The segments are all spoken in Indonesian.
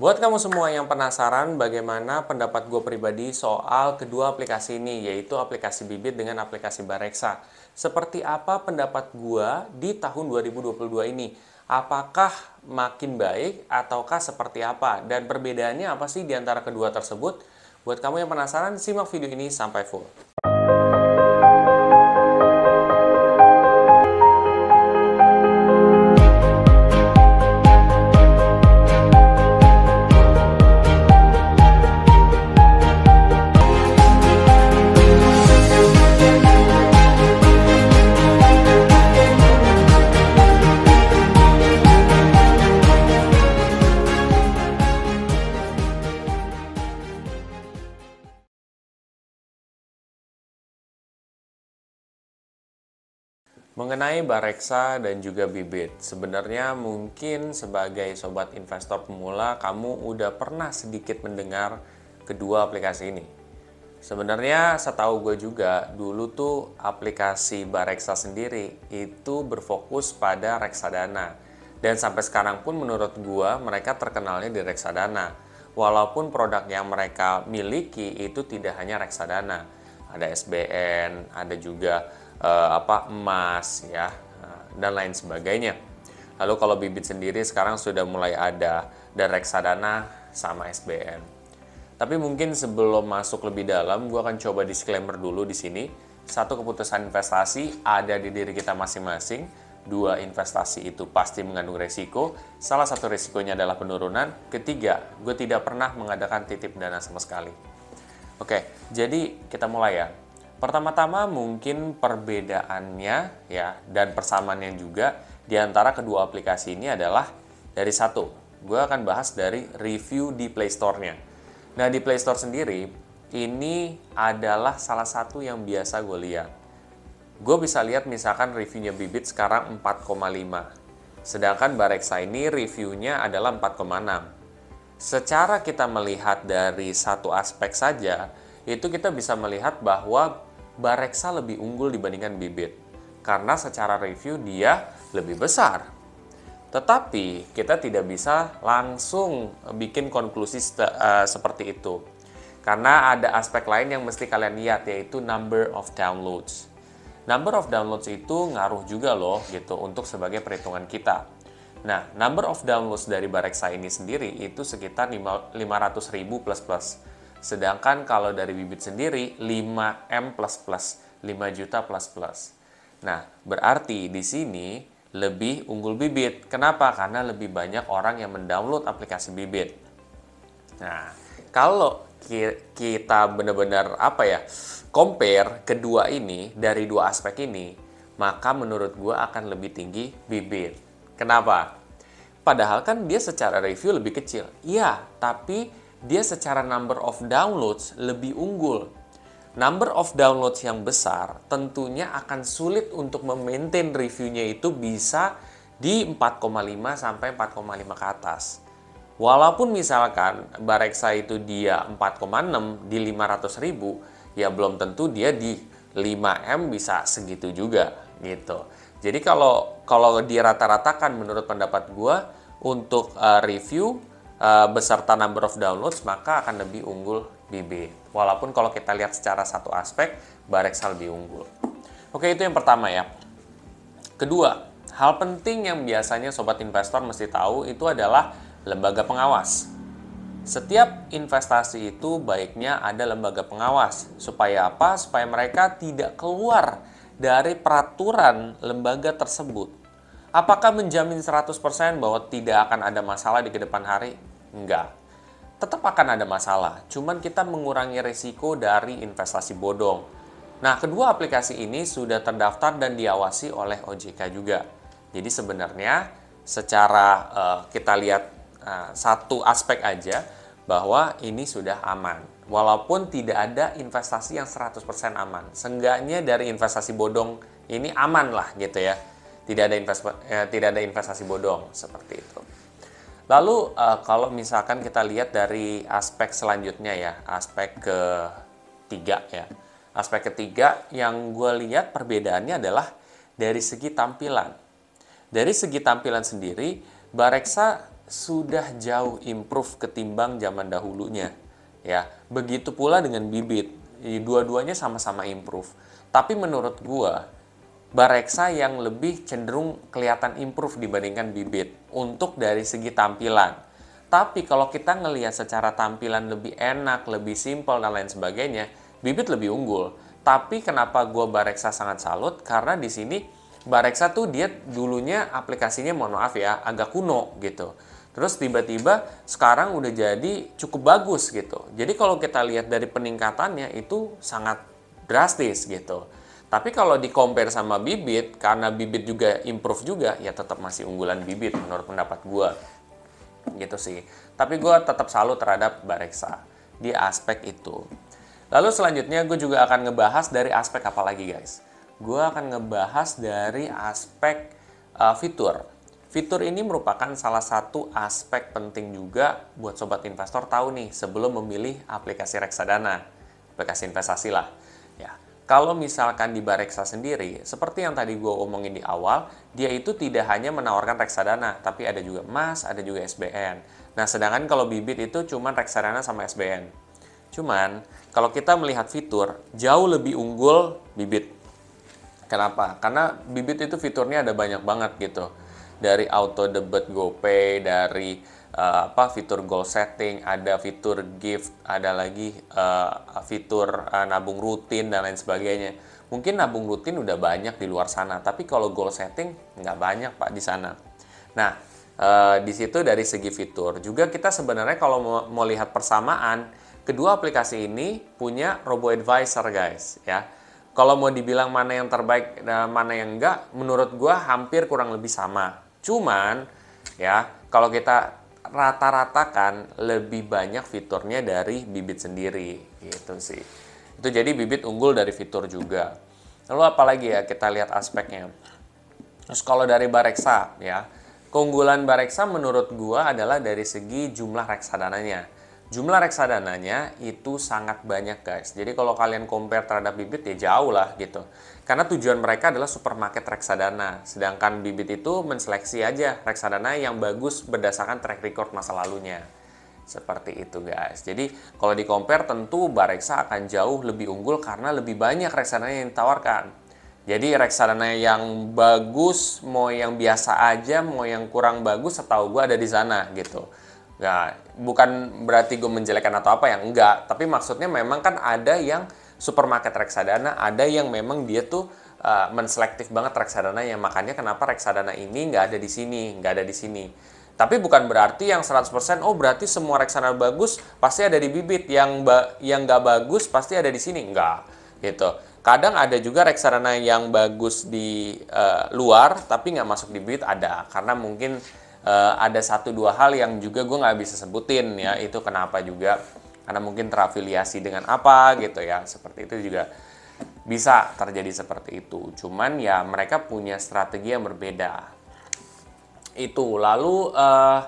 Buat kamu semua yang penasaran bagaimana pendapat gue pribadi soal kedua aplikasi ini, yaitu aplikasi Bibit dengan aplikasi Bareksa. Seperti apa pendapat gue di tahun 2022 ini? Apakah makin baik ataukah seperti apa? Dan perbedaannya apa sih di antara kedua tersebut? Buat kamu yang penasaran, simak video ini sampai full. Mengenai Bareksa dan juga Bibit, sebenarnya mungkin sebagai sobat investor pemula, kamu udah pernah sedikit mendengar kedua aplikasi ini. Sebenarnya setahu gue juga, dulu tuh aplikasi Bareksa sendiri itu berfokus pada reksadana. Dan sampai sekarang pun menurut gue, mereka terkenalnya di reksadana. Walaupun produk yang mereka miliki itu tidak hanya reksadana. Ada SBN, ada juga uh, apa emas ya dan lain sebagainya. Lalu kalau bibit sendiri sekarang sudah mulai ada dan reksadana sama SBN. Tapi mungkin sebelum masuk lebih dalam, gue akan coba disclaimer dulu di sini. Satu keputusan investasi ada di diri kita masing-masing. Dua investasi itu pasti mengandung resiko. Salah satu resikonya adalah penurunan. Ketiga, gue tidak pernah mengadakan titip dana sama sekali. Oke, jadi kita mulai ya. Pertama-tama mungkin perbedaannya ya dan persamaannya juga di antara kedua aplikasi ini adalah dari satu, gue akan bahas dari review di Play Store-nya. Nah di Play Store sendiri ini adalah salah satu yang biasa gue lihat. Gue bisa lihat misalkan reviewnya Bibit sekarang 4,5. Sedangkan Bareksa ini reviewnya adalah 4,6. Secara kita melihat dari satu aspek saja, itu kita bisa melihat bahwa Bareksa lebih unggul dibandingkan Bibit karena secara review dia lebih besar. Tetapi kita tidak bisa langsung bikin konklusi uh, seperti itu. Karena ada aspek lain yang mesti kalian lihat yaitu number of downloads. Number of downloads itu ngaruh juga loh gitu untuk sebagai perhitungan kita. Nah, number of downloads dari Bareksa ini sendiri itu sekitar 500 ribu plus plus. Sedangkan kalau dari bibit sendiri 5M++, 5 juta plus plus. Nah, berarti di sini lebih unggul bibit. Kenapa? Karena lebih banyak orang yang mendownload aplikasi bibit. Nah, kalau kita benar-benar apa ya, compare kedua ini dari dua aspek ini, maka menurut gue akan lebih tinggi bibit. Kenapa? Padahal kan dia secara review lebih kecil. Iya, tapi dia secara number of downloads lebih unggul. Number of downloads yang besar tentunya akan sulit untuk memaintain reviewnya itu bisa di 4,5 sampai 4,5 ke atas. Walaupun misalkan Bareksa itu dia 4,6 di 500 ribu, ya belum tentu dia di 5M bisa segitu juga gitu. Jadi kalau kalau dirata-ratakan menurut pendapat gue untuk uh, review uh, beserta number of downloads maka akan lebih unggul BB. Walaupun kalau kita lihat secara satu aspek, Bareksa lebih unggul. Oke, itu yang pertama ya. Kedua, hal penting yang biasanya sobat investor mesti tahu itu adalah lembaga pengawas. Setiap investasi itu baiknya ada lembaga pengawas. Supaya apa? Supaya mereka tidak keluar dari peraturan lembaga tersebut. Apakah menjamin 100% bahwa tidak akan ada masalah di ke depan hari? Enggak. Tetap akan ada masalah, cuman kita mengurangi risiko dari investasi bodong. Nah, kedua aplikasi ini sudah terdaftar dan diawasi oleh OJK juga. Jadi sebenarnya secara uh, kita lihat uh, satu aspek aja bahwa ini sudah aman. Walaupun tidak ada investasi yang 100% aman. Seenggaknya dari investasi bodong ini aman lah gitu ya. Tidak ada investasi, eh, tidak ada investasi bodong seperti itu. Lalu uh, kalau misalkan kita lihat dari aspek selanjutnya ya, aspek ketiga ya. Aspek ketiga yang gue lihat perbedaannya adalah dari segi tampilan. Dari segi tampilan sendiri, Bareksa sudah jauh improve ketimbang zaman dahulunya. Ya, begitu pula dengan bibit. Dua-duanya sama-sama improve. Tapi menurut gua, Bareksa yang lebih cenderung kelihatan improve dibandingkan bibit untuk dari segi tampilan. Tapi kalau kita ngelihat secara tampilan lebih enak, lebih simpel dan lain sebagainya, bibit lebih unggul. Tapi kenapa gua Bareksa sangat salut? Karena di sini Bareksa tuh dia dulunya aplikasinya mohon maaf ya agak kuno gitu. Terus tiba-tiba sekarang udah jadi cukup bagus gitu. Jadi kalau kita lihat dari peningkatannya itu sangat drastis gitu. Tapi kalau di compare sama bibit, karena bibit juga improve juga, ya tetap masih unggulan bibit menurut pendapat gue. Gitu sih. Tapi gue tetap selalu terhadap Bareksa di aspek itu. Lalu selanjutnya gue juga akan ngebahas dari aspek apa lagi guys. Gue akan ngebahas dari aspek uh, fitur. Fitur ini merupakan salah satu aspek penting juga buat sobat investor tahu nih sebelum memilih aplikasi reksadana, aplikasi investasi lah. Kalau misalkan di Bareksa sendiri, seperti yang tadi gue omongin di awal, dia itu tidak hanya menawarkan reksadana, tapi ada juga emas, ada juga SBN. Nah, sedangkan kalau bibit itu cuma reksadana sama SBN. Cuman, kalau kita melihat fitur, jauh lebih unggul bibit. Kenapa? Karena bibit itu fiturnya ada banyak banget gitu. Dari auto debit GoPay, dari uh, apa fitur goal setting, ada fitur gift, ada lagi uh, fitur uh, nabung rutin dan lain sebagainya. Mungkin nabung rutin udah banyak di luar sana, tapi kalau goal setting nggak banyak pak di sana. Nah, uh, di situ dari segi fitur juga kita sebenarnya kalau mau, mau lihat persamaan, kedua aplikasi ini punya robo advisor guys, ya. Kalau mau dibilang mana yang terbaik dan mana yang enggak, menurut gua hampir kurang lebih sama. Cuman ya kalau kita rata-ratakan lebih banyak fiturnya dari bibit sendiri gitu sih. Itu jadi bibit unggul dari fitur juga. Lalu apalagi ya kita lihat aspeknya. Terus kalau dari Bareksa ya, keunggulan Bareksa menurut gua adalah dari segi jumlah reksadananya jumlah reksadananya itu sangat banyak guys. Jadi kalau kalian compare terhadap bibit ya jauh lah gitu. Karena tujuan mereka adalah supermarket reksadana. Sedangkan bibit itu menseleksi aja reksadana yang bagus berdasarkan track record masa lalunya. Seperti itu guys. Jadi kalau di compare tentu Bareksa akan jauh lebih unggul karena lebih banyak reksadana yang ditawarkan. Jadi reksadana yang bagus, mau yang biasa aja, mau yang kurang bagus, setahu gue ada di sana gitu. Nah, bukan berarti gue menjelekkan atau apa yang enggak, tapi maksudnya memang kan ada yang supermarket reksadana, ada yang memang dia tuh uh, menselektif banget reksadana yang makanya kenapa reksadana ini nggak ada di sini, nggak ada di sini. Tapi bukan berarti yang 100% oh berarti semua reksadana bagus pasti ada di bibit, yang ba yang nggak bagus pasti ada di sini, enggak gitu. Kadang ada juga reksadana yang bagus di uh, luar tapi nggak masuk di bibit ada. Karena mungkin uh, ada satu dua hal yang juga gue nggak bisa sebutin ya itu kenapa juga. Karena mungkin terafiliasi dengan apa gitu ya seperti itu juga bisa terjadi seperti itu. Cuman ya mereka punya strategi yang berbeda. Itu. Lalu uh,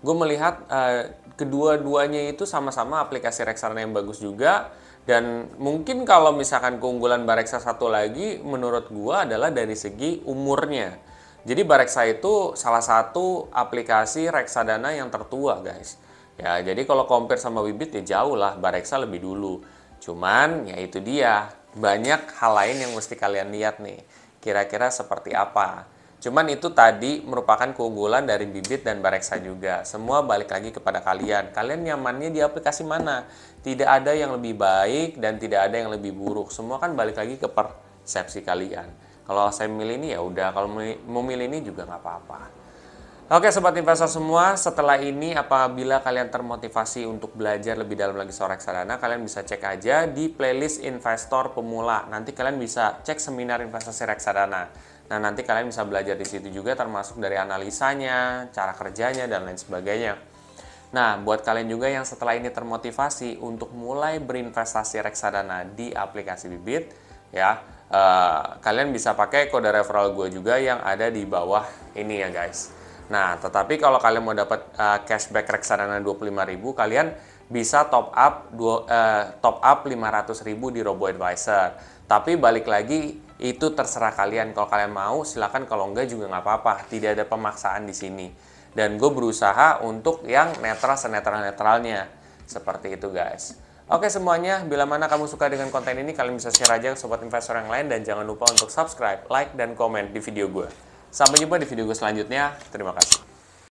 gue melihat uh, kedua-duanya itu sama-sama aplikasi reksadana yang bagus juga. Dan mungkin kalau misalkan keunggulan Bareksa satu lagi menurut gue adalah dari segi umurnya jadi Bareksa itu salah satu aplikasi reksadana yang tertua, guys. Ya, jadi kalau compare sama Bibit ya jauh lah, Bareksa lebih dulu. Cuman ya itu dia, banyak hal lain yang mesti kalian lihat nih. Kira-kira seperti apa? Cuman itu tadi merupakan keunggulan dari Bibit dan Bareksa juga. Semua balik lagi kepada kalian. Kalian nyamannya di aplikasi mana? Tidak ada yang lebih baik dan tidak ada yang lebih buruk. Semua kan balik lagi ke persepsi kalian. Kalau saya milih ini ya udah, kalau mau milih ini juga nggak apa-apa. Oke sobat investor semua, setelah ini apabila kalian termotivasi untuk belajar lebih dalam lagi soal reksadana, kalian bisa cek aja di playlist investor pemula. Nanti kalian bisa cek seminar investasi reksadana. Nah nanti kalian bisa belajar di situ juga termasuk dari analisanya, cara kerjanya dan lain sebagainya. Nah, buat kalian juga yang setelah ini termotivasi untuk mulai berinvestasi reksadana di aplikasi Bibit, ya, uh, kalian bisa pakai kode referral gue juga yang ada di bawah ini ya guys. Nah, tetapi kalau kalian mau dapat uh, cashback reksadana 25.000, kalian bisa top up dua, uh, top up 500.000 di Robo Advisor. Tapi balik lagi itu terserah kalian. Kalau kalian mau, silakan. Kalau enggak juga nggak apa-apa. Tidak ada pemaksaan di sini. dan gue berusaha untuk yang netral senetral netralnya seperti itu guys Oke semuanya, bila mana kamu suka dengan konten ini, kalian bisa share aja ke sobat investor yang lain dan jangan lupa untuk subscribe, like, dan komen di video gue. Sampai jumpa di video gue selanjutnya. Terima kasih.